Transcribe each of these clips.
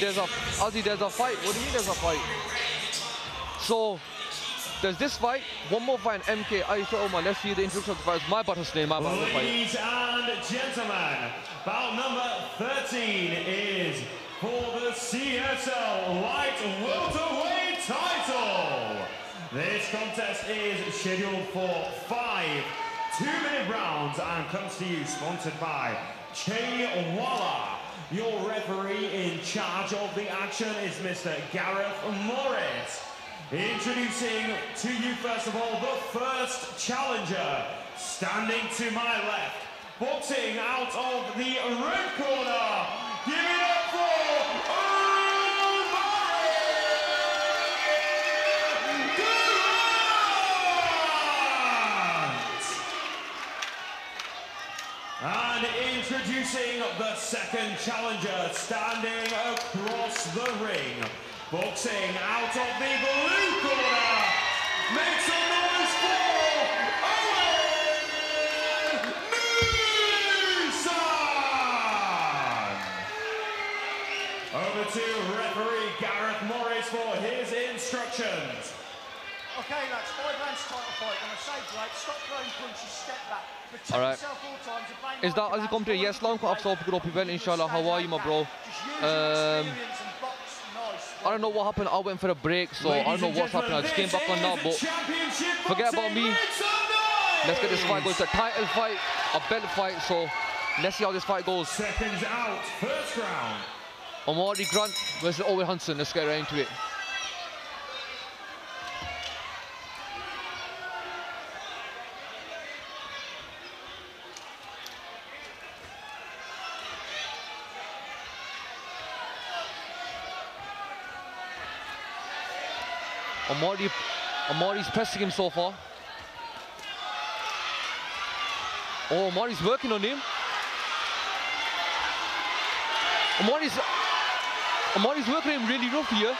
There's a Ozzy, there's a fight. What do you mean there's a fight? So there's this fight, one more fight, MK Aisha Omar. Let's see the introduction of the fight. My button's name, my fight. Ladies and gentlemen, bout number 13 is for the CSL Light Welterweight title. This contest is scheduled for five two-minute rounds and comes to you sponsored by Che Walla. Your referee in charge of the action is Mr. Gareth Morris. Introducing to you, first of all, the first challenger. Standing to my left, boxing out of the red corner. Give it up for introducing the second challenger, standing across the ring, boxing out of the blue corner, make some noise for Owen Neeson! Over to referee Gareth Morris for his instructions. Okay, lads, five rounds title fight. When I say break, stop throwing punches, step back. Protect All right. all times. Is that as you come to yes long cut off so good up event inshallah. How are you my bro? Um, your experience and box nice. I don't know what happened. I went for a break, so I don't know what's happening. I just came back on that, but forget about me. let's get this fight going. It's a title fight, a belt fight, so let's see how this fight goes. Seconds out, first round. Omari Grant versus Owen Hansen. Let's get right into it. Omari, Omari's pressing him so far. Oh, Omari's working on him. Omari's Omari's working him really rough here.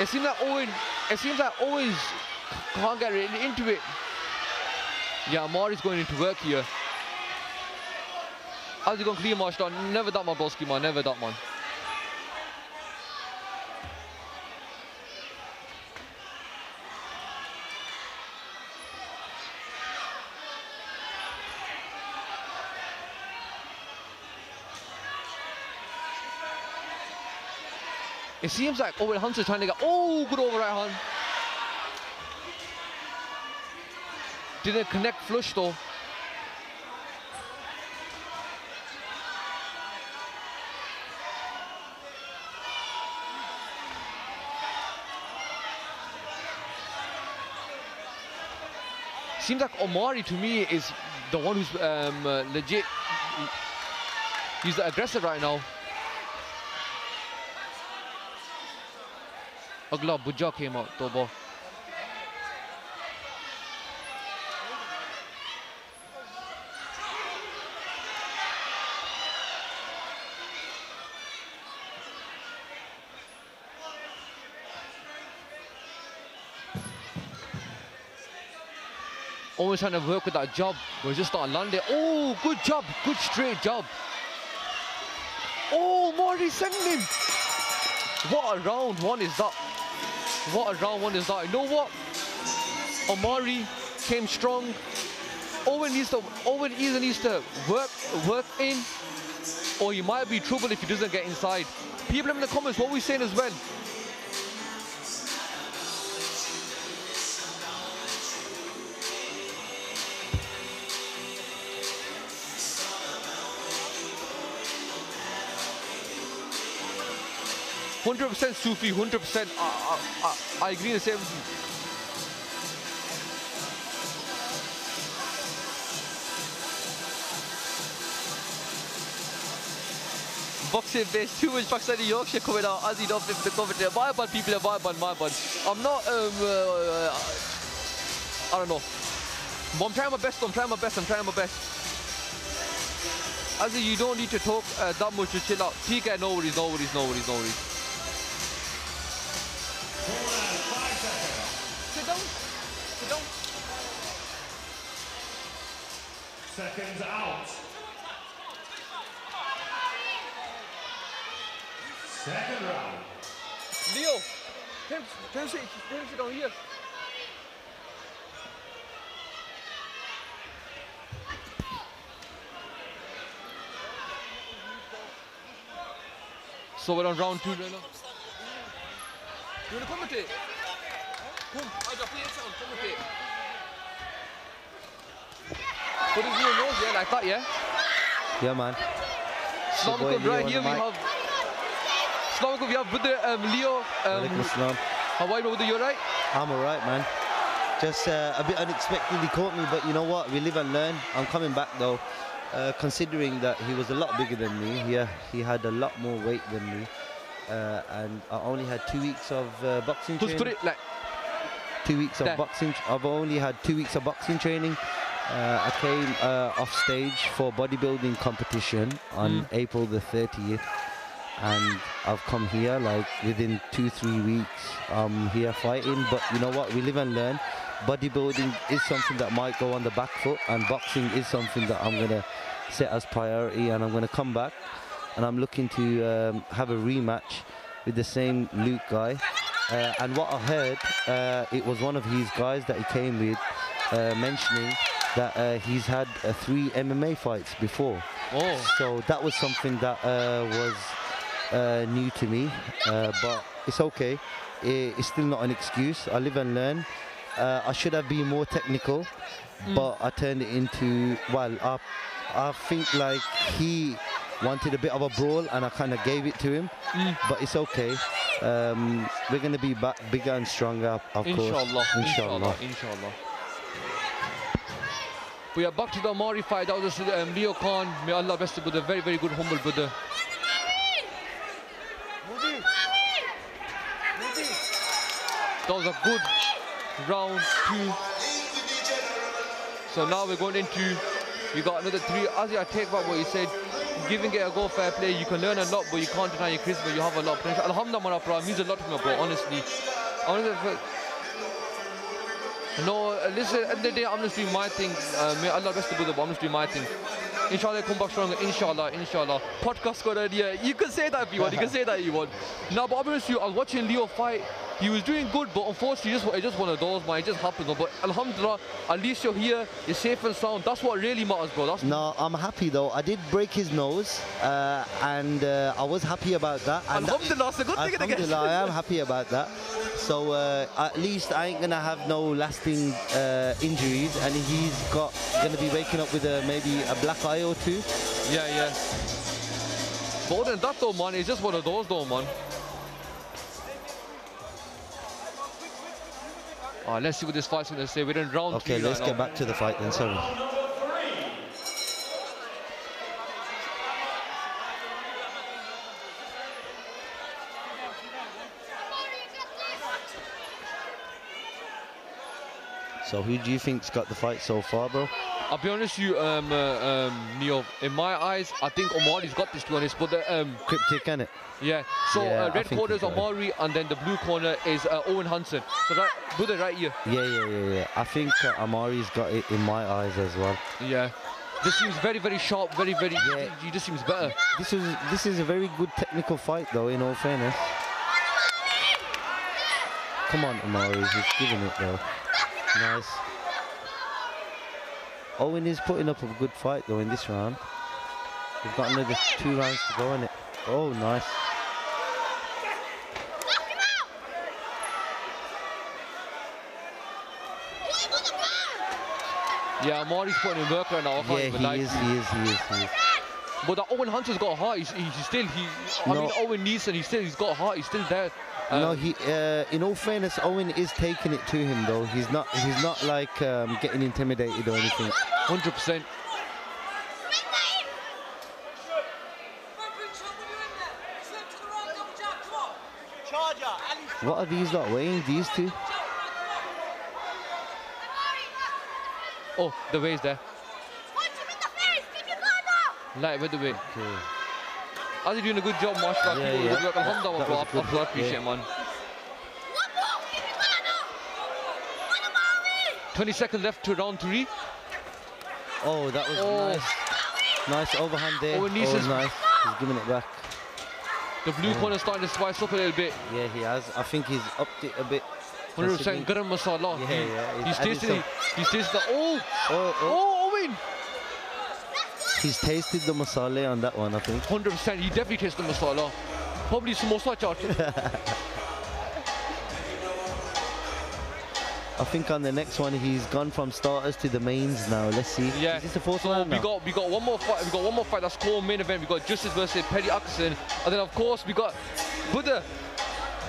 It seems like Owen, it seems like Owens can't get really into it. Yeah, Omari's going into work here. How's he going to clear march down? Never that man, broski man, never that man. It seems like Owen Hunter's trying to get. Oh, good over right hand. Didn't connect flush though. Seems like Omari to me is the one who's um, uh, legit. He's the aggressor right now. अगला बुज्जा came out तोबा Always trying to work with that job, but it's just not landing. Oh, good job, good straight job. Oh, Marty sending him. What a round one is that? What a round one is that? You know what? Omari came strong. Owen needs to Owen either needs to work work in or he might be trouble if he doesn't get inside. People in the comments, what we saying as well? Hundred percent Sufi, hundred percent. I, I, I agree the same. Boxing base, too much Pakistani Yorkshire coming out as he flip the commentary. My bad, people, my bad, my bad. I'm not, um, uh, I don't know. But I'm trying my best, I'm trying my best, I'm trying my best. As you don't need to talk uh, that much to chill out. TK, no worries, no worries, no worries, no worries. Seconds out. second round. Leo, you sit, can you sit here? So we're on round two right now. You wanna commentate? Come, I just play it sound, commentate. Put his real nose, yeah, like that, yeah? Yeah, man. Leo right here we have alaikum, we have brother um, Leo. Um, are you, brother? You alright? I'm alright, man. Just uh, a bit unexpectedly caught me, but you know what? We live and learn. I'm coming back though. Uh, considering that he was a lot bigger than me, yeah, he had a lot more weight than me, uh, and I only had two weeks of uh, boxing Just training. put it like, two weeks of boxing. I've only had two weeks of boxing training. Uh, I came uh, off stage for bodybuilding competition on Mm. April the 30th, and I've come here like within two three weeks. I'm here fighting, but you know what? We live and learn. Bodybuilding is something that might go on the back foot, and boxing is something that I'm gonna set as priority, and I'm gonna come back, and I'm looking to um, have a rematch with the same Luke guy. Uh, and what I heard, uh, it was one of his guys that he came with uh, mentioning that uh, he's had uh, three MMA fights before. oh, So that was something that uh, was uh, new to me, uh, but it's okay. I- it's still not an excuse. I live and learn. Uh, I should have been more technical, but I turned it into well. I, I think like he wanted a bit of a brawl, and I kind of gave it to him. But it's okay. Um, we're gonna be back bigger and stronger, of inshallah, course. inshallah, inshallah. We are back to the Omari fight. That was um, Leo Khan. May Allah bless the brother. Very, very good, humble brother. That was a good round two. So now we're going into, we got another three. As I take back what you said, giving it a go, fair play. You can learn a lot, but you can't deny your charisma. You have a lot of potential. Alhamdulillah. It means a lot to me, bro. Honestly. Honestly, no, uh, listen, end the day, I'm just doing my thing. Uh, may Allah rest the brother, but I'm just doing my thing. Inshallah, come back stronger. Inshallah, inshallah. Podcast got idea. You can say that if you want. You can say that if you want. Now, but be honest with you, I was watching Leo fight. He was doing good, but unfortunately, just it's just one of those, man. It just happens. But Alhamdulillah, at least you're here. You're safe and sound. That's what really matters, bro. That's No, I'm happy though. I did break his nose, uh, and uh, I was happy about that. And Alhamdulillah, good thing. Alhamdulillah, I am happy about that. So uh, at least I ain't gonna have no lasting uh, injuries, and he's got gonna be waking up with a, maybe a black eye or two. Yeah, yeah. But other than that, though, man, it's just one of those, though, man. Ah, let's see what this fight's gonna say. We're in round Okay, three let's right get now. back to the fight then. Sorry. So who do you think's got the fight so far, bro? I'll be honest with you, um, uh, um, Neo. In my eyes, I think Omari's got this, to be honest. But the, um, Cryptic, innit? yeah. So Yeah, uh, red corner is. Omari, and then the blue corner is uh, Owen Hansen. So right, brother, right here. Yeah, yeah, yeah, yeah. I think uh, Omari's got it in my eyes as well. Yeah. This seems very, very sharp. Very, very. Yeah. He just seems better. This is this is a very good technical fight, though. In all fairness. Come on, Omari, he's giving it though. Nice. Owen is putting up a good fight though in this round. We've got another two rounds to go in it. Oh, nice. Yeah, Omari's putting in work right now. Yeah, he is, he is, he is, he is. But the Owen Hunter's got heart. He's, he's still he. I No. mean, Owen Neeson. He's still he's got heart. He's still there. Um, no, he. Uh, in all fairness, Owen is taking it to him though. He's not. He's not like um, getting intimidated or anything. Hundred percent. What are these lot weighing? These two? Oh, the waist there. Light with the way. Okay. As you doing a good job, mashallah. Yeah, People yeah. good work. Alhamdulillah, bro. was I, I appreciate yeah. it, man. 20 seconds left to round three. Oh, that was Oh. nice. Nice overhand there. Owen Oh, Neeson's- oh, nice. He's giving it back. The blue corner starting to spice up a little bit. Yeah, he has. I think he's upped it a bit. 100% considering- garam masala. Yeah, He- yeah, he's He's added tasted some- it. He's tasted the. Oh! Oh, oh, Oh, Owen! He's tasted the masala on that one, I think. 100%. He definitely tasted the masala. Probably some samosa chaat. I think on the next one he's gone from starters to the mains now. Let's see. Yeah. Is this the fourth so one? we now? got we got one more fight. We got one more fight. That's core main event. We got Justice versus Petty Atkinson, and then of course we got Buddha.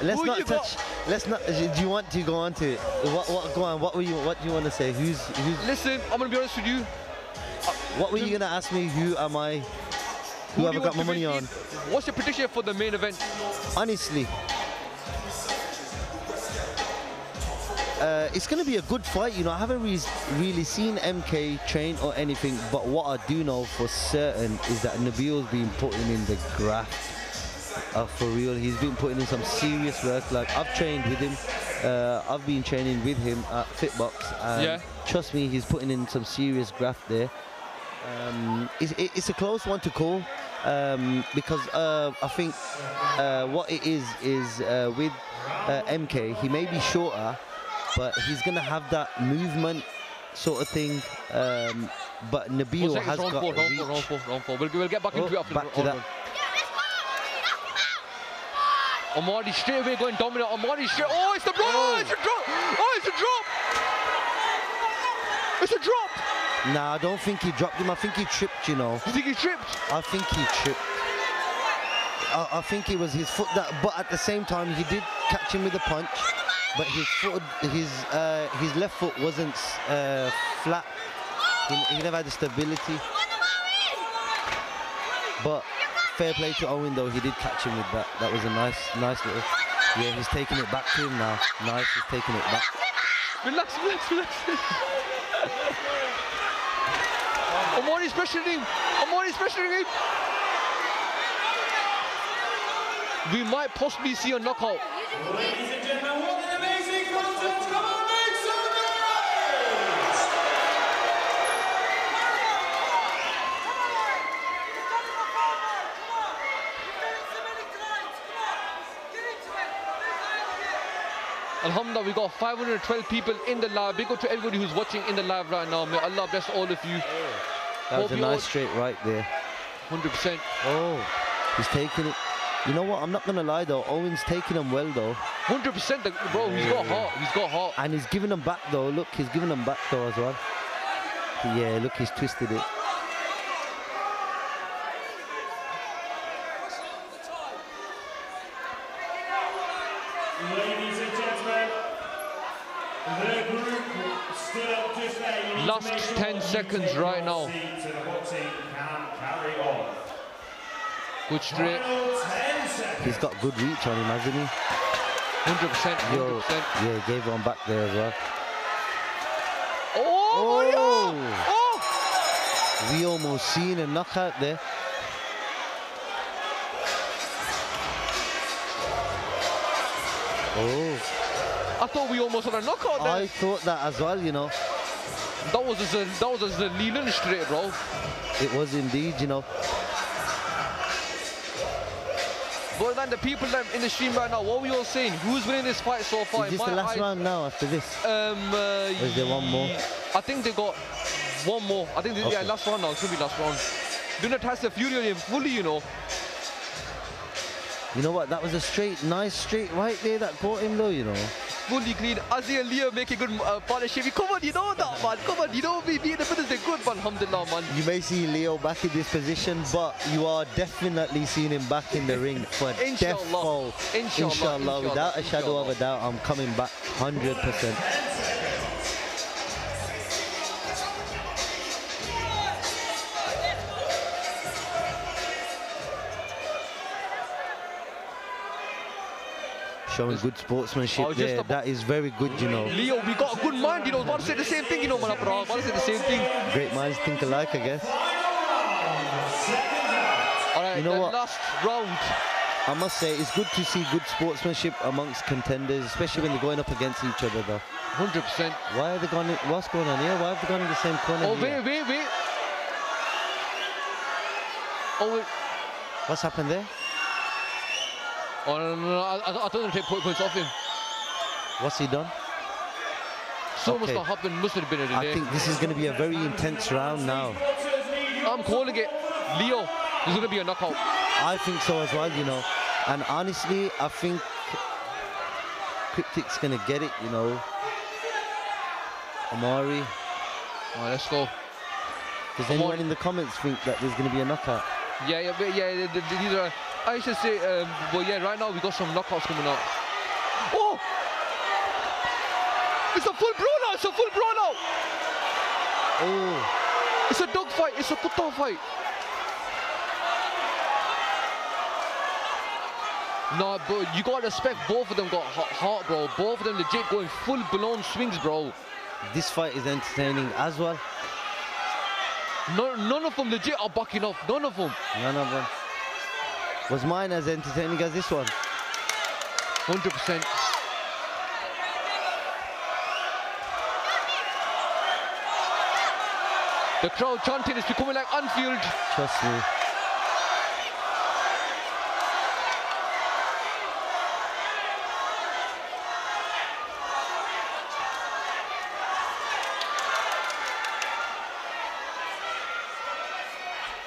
Let's who not you got? touch. Let's not. Do you want to go on to it? What? What? Go on. What were you? What do you want to say? Who's? Who's? Listen, I'm gonna be honest with you. What were you gonna ask me? Who am I? Who, do have I got my money on? What's your prediction for the main event? Honestly, uh, it's going to be a good fight. You know, I haven't re- really seen MK train or anything, but what I do know for certain is that Nabil's been putting in the graft. Uh, for real, he's been putting in some serious work. Like I've trained with him, uh, I've been training with him at Fitbox, and Yeah. trust me, he's putting in some serious graft there. Um, it's, it- it's a close one to call um, because uh, I think uh, what it is is uh, with uh, MK, he may be shorter, but he's gonna have that movement sort of thing. Um, but Nabil second, has round got four, round reach. four, round four, round four. We'll, we'll get back Oh, into it after back to round. Amadi straight away going dominant. Amadi straight. Oh, it's the drop. Oh, it's a drop. Oh, it's a drop. It's a drop. Nah, I don't think he dropped him. I think he tripped. You know, You think he tripped? I think he tripped. I, I think it was his foot that, but at the same time, he did catch him with a punch. But his foot, his uh, his left foot wasn't uh, flat. He, he never had the stability. But fair play to Owen though, he did catch him with that. That was a nice, nice little. Yeah, he's taking it back to him now. Nice, he's taking it back. Relax, relax, relax. Amadi's pressuring him. Amadi's pressuring him. We might possibly see a knockout. Amazing contest! Come on, make some noise! Alhamdulillah, we got 512 people in the live. Big up to everybody who's watching in the live right now. May Allah bless all of you. That was a nice straight right there. 100%. Oh, he's taking it. You know what? I'm not gonna lie though. Owen's taking him well though, 100%. the- Bro, he's got heart. He's got heart. and he's giving him back though. Look, he's giving him back though as well. Yeah, look, he's twisted it. Ladies and gentlemen, the group stood up just there. You need to Last 10 seconds right now. seat so the hot team can carry on. Good straight. Final 10 seconds. He's got good reach on him, hasn't he? 100%. 100%. Yo, yeah, gave one back there as well. Oh! Oh. Oh! We almost seen a knockout there. Oh, I thought we almost had a knockout there. I thought that as well. You know, That was a Z- that was a Leland straight, bro. it was indeed. You know, But then the people that in the stream right now, what were you all saying? Who's winning this fight so far? is this the last round now after this? Um, uh, is there one more? I think they got one more. I think yeah, Okay. last round now. It's gonna be last round. Do not test the fury on him fully, you know. You know what? That was a straight, nice straight right there that caught him though. You know. Fully clean. Azzy and Leo make a good uh, partnership. Come on, you know that, man. Come on, you know me. Me and the brothers, they're good, man. Alhamdulillah, man. You may see Leo back in this position, but you are definitely seeing him back in the ring for Inshallah. death fall. Inshallah, Inshallah, without a shadow of a doubt, I'm coming back 100%. Showing good sportsmanship Oh, there. That is very good, you know. Leo, we got a good mind, you know. I was about to say the same thing, you know, man. bro. I was about to say the same thing. Great minds think alike, I guess. All right, You know the what? last round. I must say, it's good to see good sportsmanship amongst contenders, especially when they're going up against each other, though. 100%. Why are they going? What's going on here? Why have they gone in the same corner? Oh, here? wait, wait, wait. Oh, wait. What's happened there? Oh no, no, no, I, I, don't want to take points off him. What's he done? So Okay. that happened must have been a I delay. I think this is going to be a very intense round now. I'm calling it. Leo, this is going to be a knockout. I think so as well, you know. And honestly, I think Cryptic's going to get it, you know. Omari. All right, let's go. Does anyone in the comments think that there's going to be a knockout? Yeah, yeah, yeah. the- the- These are. I should say, um, but yeah, right now we got some knockouts coming out. Oh! It's a full brawl out. It's a full brawl out. Oh, It's a dog fight. It's a kutta fight. No, but you gotta respect both of them got heart, bro. Both of them legit going full blown swings, bro. this fight is entertaining as well. No, none of them legit are backing off. None of them. None of them. Was mine as entertaining as this one? 100%. The crowd chanting is becoming like Anfield. Trust me.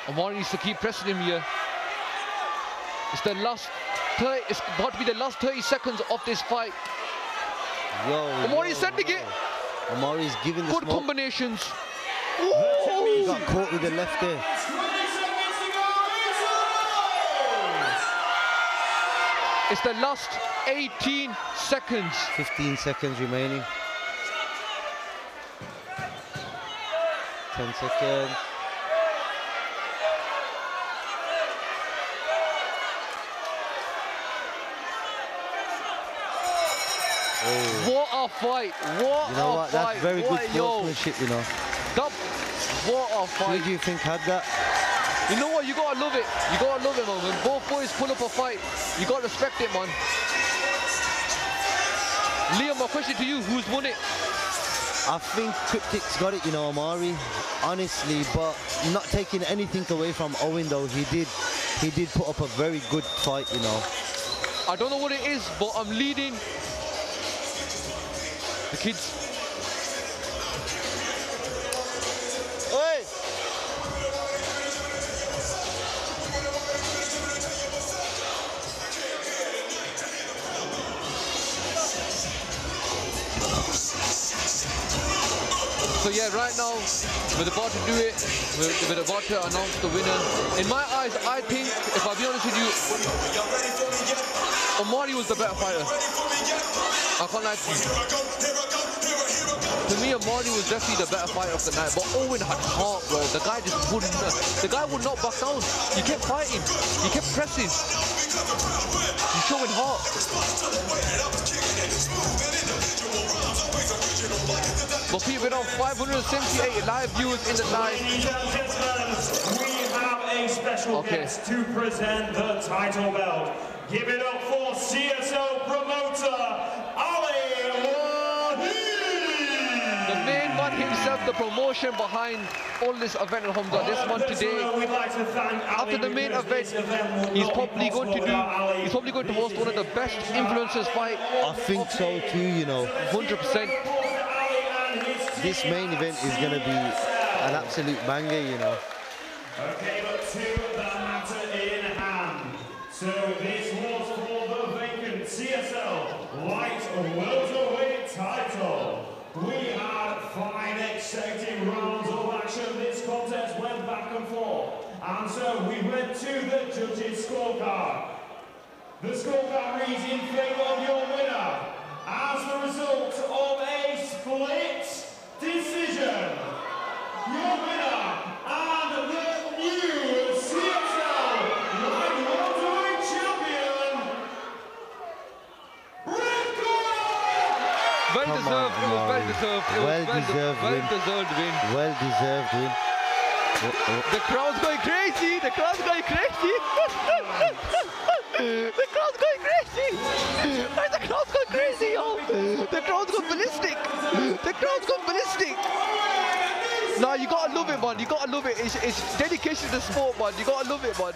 Omar needs to keep pressing him here. It's the last 30, it's about to be the last 30 seconds of this fight. Yo. Omari's yo, sending it. yo. Omari's giving the Good smoke. combinations. He got caught with the left there. 20 seconds to go. It's It's the last 18 seconds. 15 seconds remaining. 10 seconds. What a fight. What You know a what? fight. That's very good What- yo, sportsmanship, you know. that, what a Who fight. do you think had that? You know what? You gotta love it. You gotta love it, man. When both boys pull up a fight, you gotta respect it, man. Liam, my question to you: Who's won it? I think Cryptic's got it, you know, Omari. Honestly, but not taking anything away from Owen though. He did he did put up a very good fight, you know. I don't know what it is, but I'm leading the kids. So yeah, right now we're about to do it. We're, we're about to announce the winner. In my eyes, I think, if I'll be honest with you, Omari was the better fighter. I can't lie to you. To me, Omari was definitely the better fighter of the night. But Owen had heart, bro. The guy just wouldn't. Uh, the guy would not back down. He kept fighting. He kept pressing. He's showing heart. But people on 578 live viewers in the night. Ladies and gentlemen, we have a special Okay. guest to present the title belt. Give it up for CSL promoter the promotion behind all this event in Hamza. This one today. We'd like to thank Ali After the main event, this event would he's probably going to do. He's probably going to host one of the best influencers fight. I think so too, you know. 100%. This main event is gonna be an absolute banger, you know. Okay, but to the matter in hand. So this was for the vacant CSL light welterweight title. We had five exciting rounds of action. This contest went back and forth. And so we went to the judges' scorecard. The scorecard reads in favor of your winner as the result of a split decision. Your winner and the new CSL Light Welterweight Champion, Red Corner! Well Come deserved. on, it was well deserved. It was Well well deserved well win. deserved win. Well deserved win. Oh, oh. The crowd's going crazy. The crowd's going crazy. the crowd's going crazy. Why the crowd's going crazy, yo? The crowd's going ballistic. The crowd's going ballistic. Nah, you gotta love it, man. You gotta love it. It's, it's dedication to the sport, man. You gotta love it, man.